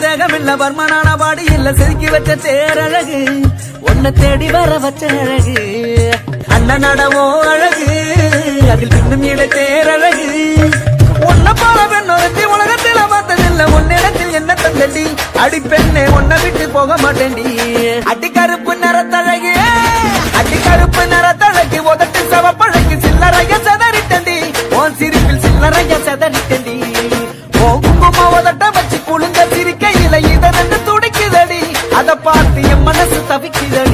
தேகம் இல்ல பர்மனான பாடி இல்ல செதுக்கி வச்ச தேரழகு. ஒன்ன தேடி வர வச்ச அழகு. அண்ணன் நடவோ அழகு. அதில் பின்னும் இட தேரழகு. உன்னை போல பெண்ணொருத்தி உலகத்தில பார்த்ததில்ல உன்னிடத்தில் என்ன தந்தடி? அடி பெண்ணே உன்னை விட்டு போக மாட்டேன்டி. அடி கருப்பு நிறத்தழகு அடி கருப்பு நிறத்தழகு உதட்டு சவப்பழகு சில்லறைய செதறிட்டண்டி உன் சிரிப்பில் சில்லறைய செதறிட்டண்டி உன் குங்கும உதட்ட இதை குழுங்க துடிக்குதடி? அத பார்த்து என் மனசு தவிக்குதடி.